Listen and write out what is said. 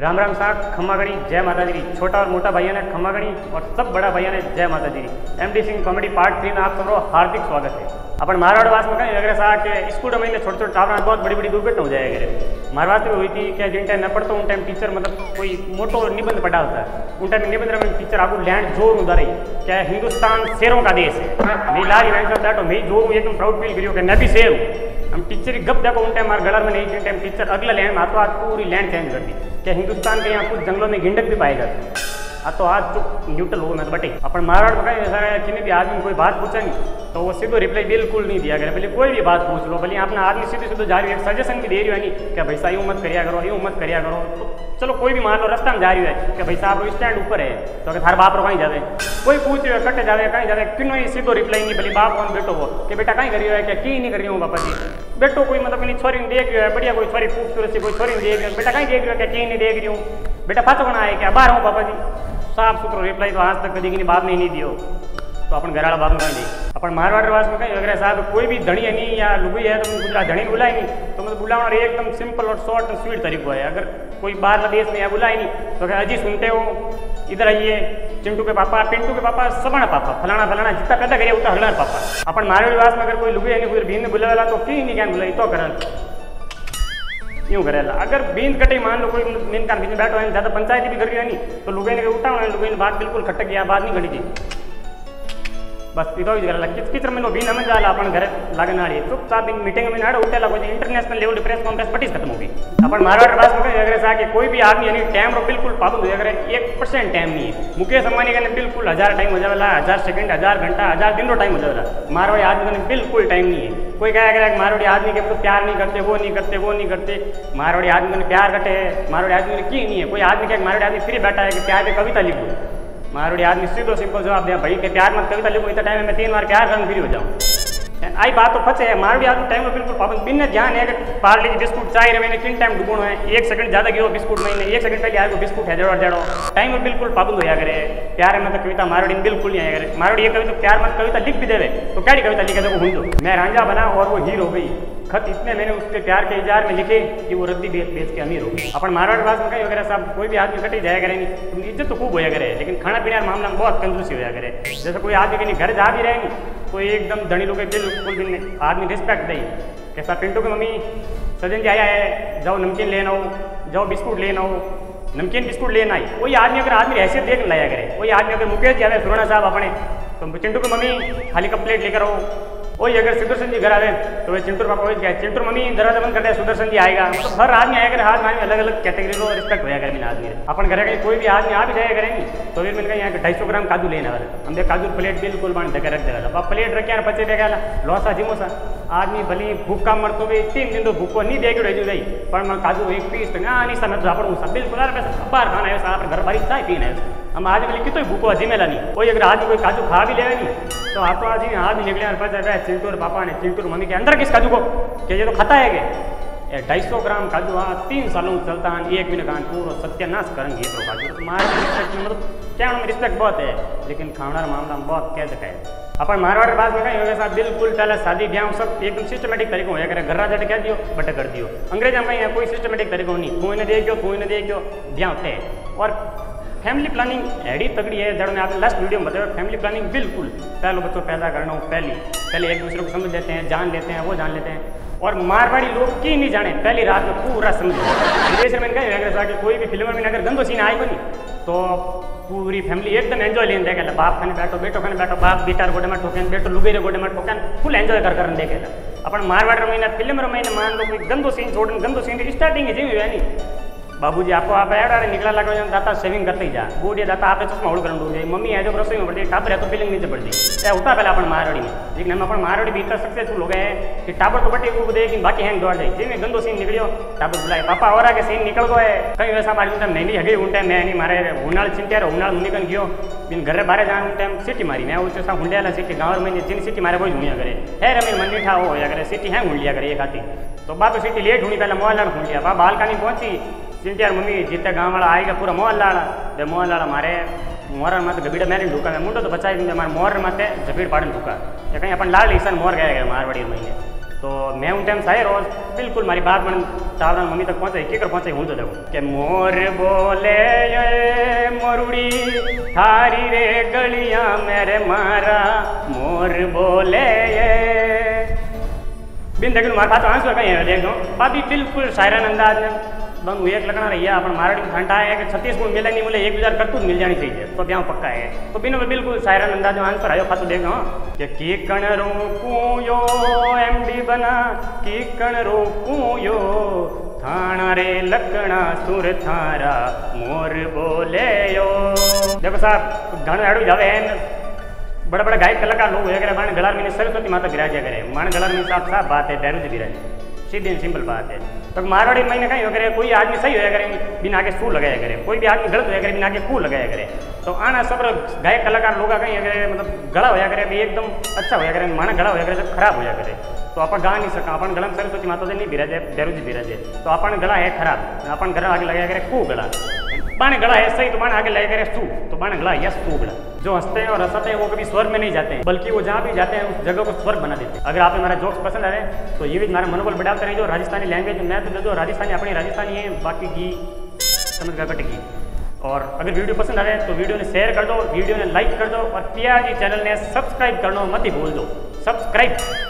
राम राम साहब खम्मागणी जय माता दी छोटा और मोटा भैया ने खम्मागणी और सब बड़ा भैया ने जय माता दी M D Singh comedy part three में आप सबको हार्दिक स्वागत है। अपन मारवाड़ वास में कहीं अगर था कि स्कूल में छोटे छोटे टावर बहुत बड़ी बड़ी दुर्घटना हो जाएगी। रे बात में हुई थी क्या जिन टाइम न पढ़ता उन टाइम टीचर मतलब कोई मोटो निबंध पढ़ा होता है उन टाइम निबंध में टीचर आपको लैंड ज़ोर उधर ही क्या हिंदुस्तान शेरों का देश है मैं लारी वैन दैट मैं ज़ोर एकदम प्राउड फील करियो कि मैं भी शेर हूँ हम टीचर गप देखो उन टाइम हमारे गलर में नहीं जिन टाइम टीचर अगला लैंड में आता पूरी लैंड चेंज कर दी क्या हिंदुस्तान के यहाँ कुछ जंगलों में गिंडक भी पाए जाते हैं तो आज चुप न्यूट्रल हो तो बटे अपन मारवाड़ में कहीं ऐसा किन्हीं भी आदमी कोई बात पूछा नहीं तो वो सीधो रिप्लाई बिल्कुल नहीं दिया गया भले कोई भी बात पूछ लो भले अपना आदमी सीधे सीधे जा रही है सजेशन भी दे रही है नहीं क्या भैसा यूँ मत करिया करो यूँ मत करिया करो तो चलो कोई भी मान लो रास्ता में जा रही है कि भाई साहब स्टैंड ऊपर है तो अगर थार बाप रो कहीं जावे कोई पूछ रहे कट्टे जावे कहीं जावे किन्नो ही सीधो रिप्लाई नहीं भले बाप कौन बेटो हो कि बेटा कहीं करी है क्या की नहीं कर हूँ पापा जी बेटो कोई मतलब नहीं छोरी देख रही है बढ़िया कोई छोरी खूबसूरत सी कोई छोरी देख रही है बेटा कहीं देख रही है क्या की नहीं देख रही हूँ बेटा पाँच बना है क्या बाहर हूँ पापा जी साफ़ सुथरो रिप्लाई तो आज तक कभी की बाप ने नहीं दियो तो अपन घर कहीं नहीं अपन मारवाड़ रिवाज में कहीं अगर साहब कोई भी धनी है नहीं या लुगई है तो गुजरात धनी बुलाए नहीं तो मतलब बुलाना एकदम सिंपल और शॉर्ट एंड स्वीट तरीको है अगर कोई बाहर का देश में या बुलाए नहीं तो अजी सुनते हो इधर आइए चिंटू के पापा पिंटू के पापा सबना पापा फलाना फलाना जितना पैदा करिए उतना हलाना पापा अपन मारवाड़ रिवाज में अगर कोई लुगई है नहीं कोई भीन बुलावेला तो की नहीं क्या बुलाई तो करल यूँ करेला अगर बींद कटे, मान लो कोई मेन कार बीच में बैठो है, ज़्यादा पंचायत भी कर रही है नहीं तो लुगाई ने उठा है लुगाई ने बात बिल्कुल खटक गया बात नहीं घटी थी बस इधो ही करेला किस किसमें भी नमन जाला अपन घर लगन वाली चुपचाप इन मीटिंग में नाड़ उठेला कोई इंटरनेशनल लेवल प्रेस कॉन्फ्रेंस पटीस खत्म होगी। अपन मारवाड़ भाषा में अगर सा कि कोई भी आदमी यानी टाइम रो बिल्कुल पाबंद हो अगर एक परसेंट टाइम नहीं है। मुकेश अंबानी का बिल्कुल हज़ार टाइम हो जाएगा हज़ार सेकंड हज़ार घंटा, हज़ार दिन रो टाइम हो जाएगा मारवाड़ी आदमी का बिल्कुल टाइम नहीं है। कोई कहे, अगर मारवाड़ी आदमी के तो प्यार नहीं करते, वो नहीं करते, वो नहीं करते। मारवाड़ी आदमी ने प्यार कटे मारवाड़ी आदमी ने की नहीं है? कोई आदमी क्या मारवाड़ी आदमी फ्री बैठा है कि प्यार की कविता लिखो मारवाड़ी आदमी सीधो सिंपल जवाब दिया, भाई, के प्यार मत कविता लिखो इतना टाइम में मैं तीन बार प्यार करूँ फ्री हो जाऊँ। आई बात तो फंसे है मारवाड़ी आदमी टाइम में बिल्कुल पाबंद बिना ध्यान है अगर पार्ले की बिस्कुट चाहिए मैंने किन टाइम डुबोनो है एक सेकंड ज़्यादा गिरो बिस्कुट में एक सेकंड पहले आगे बिस्कुट है जड़ो जड़ो टाइम में बिल्कुल पाबंद होया करे प्यार में तो कविता मारवाड़ी में बिल्कुल नहीं आया करे मारवाड़ी एक कविता प्यार मत कविता लिख भी देवे तो क्या कविता लिखे देखो हुई मैं रांझा बना और वो हीर गई खत इतने मैंने उसके प्यार के इजार में लिखे कि वो रद्दी बेच बेच के अमीर हो अपन मारवाड़ भाषा में कहीं वगैरह साहब कोई भी आदमी कटे जाया करे नहीं इज़्ज़त तो खूब होया करे लेकिन खाना पीने मामला में बहुत कंजूसी होया करे जैसे कोई आदमी कहीं घर जा भी रहे नहीं तो एकदम धनी लोग बिल्कुल भी आदमी रिस्पेक्ट दे। कैसा पिंटू की मम्मी, सजन जी आया है, जाओ नमकीन लेना हो जाओ बिस्कुट लेना हो नमकीन बिस्कुट लेना है कोई आदमी अगर आदमी हैसियत देख लाया करे कोई आदमी अगर मुकेश जी आवे सुरना साहब अपने तो पिंटू की मम्मी, खाली कप प्लेट लेकर आओ। वही अगर सुदर्शन जी घर आवे तो वे चिंटूर पापा वही गए चिंटूर मम्मी, दरवाज़ा बंद कर दे, सुदर्शन जी आएगा। मतलब हर आदमी आएगा, हर आदमी अलग अलग कैटेगरी को रिस्पेक्ट होया करे मेरा आदमी। अपन घर कहीं कोई भी आदमी आ भी जाएगा करेंगे तो फिर मैंने यहाँ ढाई सौ ग्राम काजू लेना वाले। हमने काजू प्लेट बिल्कुल बन देकर रख देगा अब प्लेट रखे बच्चे देखा लोसा जिमोसा आदमी भली भूखा मरतो भी तीन दिन तो भूखो नहीं देख रहे जाई पर मैं काजू एक पीस तो ना, नहीं सा झापड़ सब बिल्कुल बाहर खाना है साहब घर बारी चाय पीना है। हम आदमी बोले कितो भूखो जिमेला नहीं। कोई अगर आदमी कोई काजू खा भी लेगा नहीं तो आप तो आदमी आदमी निकले पता चिंटूर पापा ने चिंटूर मम्मी के अंदर किस काजू को? कि ये तो खाता है के ढाई सौ ग्राम काजू हाँ तीन सालों चलता है, एक महीने का पूरा सत्यानाश करेंगे तो काजू। रिस्पेक्ट मतलब क्या में रिस्पेक्ट बहुत है, लेकिन खाना मामला में बहुत कह सका है। अपन मारवाड़ के बाद में कहीं साहब, बिल्कुल पहले शादी, ब्याह, सब एकदम सिस्टमेटिक तरीको हो अगर घर राजा कह दियो, बट कर दियो। अंग्रेज़ में कहीं, कोई सिस्टमेटिक तरीको नहीं, कोई ने देखो कोई ने देखो ब्याह होते और फैमिली प्लानिंग एडी तगड़ी है जड़ में आपने लास्ट वीडियो में बताया फैमिली प्लानिंग बिल्कुल पहले बच्चों पैदा करना हो पहली पहले एक दूसरे को समझ लेते हैं जान लेते हैं वो जान लेते हैं और मारवाड़ी लोग की नहीं जाने पहली रात में पूरा समझ विदेश में कहीं अगर कोई भी फ़िल्म में अगर गंदो सीन आएगा नहीं तो पूरी फैमिली एकदम एंजॉय लेने देखेला बाप खाने बैठो बेटो खाने बैठो बाप बेटा गोडे में ठोकेन बेटो लुगेरे गोडे में ठोकेन फुल एंजॉय कर कर देखेला अपन मारवाड़ महीना फ़िल्म महीने मान लो कोई गंदो सीन छोड़ गंदो सीन स्टार्टिंग है जी नहीं बाबूजी आपको आप ऐड निकला लगा दाता सेविंग करते ही जा बूढ़ दाता आप चश्मा उड़ कर जाए मम्मी है जो रसोई में पड़ती टाबर है तो फीलिंग नीचे पड़ती है उठा पहले अपन मारवाड़ी में लेकिन हम अपन मारवाड़ी भी इतना सक्सेसफुल हो गए कि टाबर तो बटे को लेकिन बाकी हैंग दौड़ जाए जिनमें गंदो सीन निकलियो टाबर बुलाए पापा और आगे सीन निकल गए कहीं वैसा हमारे टाइम नहीं हगे टाइम मैं नहीं मारे हुनाल चिंता रहो हुनाल निकल गयो बिन घर बारे जाने टाइम सिटी मारी मैं उससे सा हुंडिया सिटी गाँव में जिन सिटी मारे कोई हुनिया करे है रमेश मंदिर था हो या करे सिटी है हुंडिया करे एक आती तो तो सिटी में चिंता मम्मी जितने गाँव वाला आएगा पूरा मोहल्ला बे मोहल्ला मारे मोर मत, गबीड़ा मेरे ढूका मुंडो तो बचाई मारे मोर मत जबीड़ पाड़न ढूका या कहीं अपन लाल ईसान मोर गया गया मारवाड़ी महीने तो मैं उन टाइम शायर और बिल्कुल मारी बात मन टावरा मम्मी तक पहुँचे केकर पहुँचे हूँ तो देखो। कि मोर बोले मोरुड़ी, थारी रे गलियाँ मेरे मारा। मोर बोले बिन देखो मारा बात आँसू कहीं देखो पापी बिल्कुल शायरान अंदाज में। બંગુ એક લગણા રહ્યા પણ મારડી ઘંટા है कि छत्तीस गुण मिले नहीं मिले एक हजार करतूत मिल जानी चाहिए तो ब्याह पक्का है तो बिनो में बिल्कुल सायरन अंदाज में आंसर आयो खासो देखो कि कीकण रोकूं यो एमडी बना कीकण रोकूं यो थाना रे लकड़ा सुर थारा मोर बोले यो देखो साहब घण अड़ू जावे बड़ा बड़ा गायक कलाकार लोग वगैरह माण गलार में सरस्वती माता विराजा करे माण गलार में साफ साफ बात है बैरुज विराज सीधी सिंपल बात है। तो मारवाड़ी महीने कहीं करे, कोई आदमी सही होया करे, बिना आगे सू लगाया करे, कोई भी आदमी गलत होया करे, बिना आगे कू लगाया करे। तो आना सब गायक कलाकार लोग कहीं अगर मतलब गला होया करे भी एकदम अच्छा होया करे, माना गला होया करे जब खराब होया करे। तो अपन गा नहीं सका, अपन गला सरस्वती माता से नहीं बिराजे बैरुजी बिराजे तो अपन गला है खराब, अपन गला आगे लगाया करे कू गला। बाण गला है सही तो बाण आगे लगाया करे, सू तो बाण गला यस तू गला। जो हँसते हैं और हँसते हैं, वो कभी स्वर्ग में नहीं जाते हैं, बल्कि वो जहाँ भी जाते हैं, उस जगह को स्वर्ग बना देते हैं। अगर आप हमारा जोक्स पसंद आ रहे हैं तो ये भी हमारा मनोबल बढ़ाते रहें जो राजस्थानी लैंग्वेज में तो जो राजस्थानी, अपनी राजस्थानी है, बाकी घी समझ गए कटेगी और अगर वीडियो पसंद आ रहे हैं तो वीडियो ने शेयर कर दो, वीडियो ने लाइक कर दो और पिया चैनल ने सब्सक्राइब करना मत ही भूल दो। सब्सक्राइब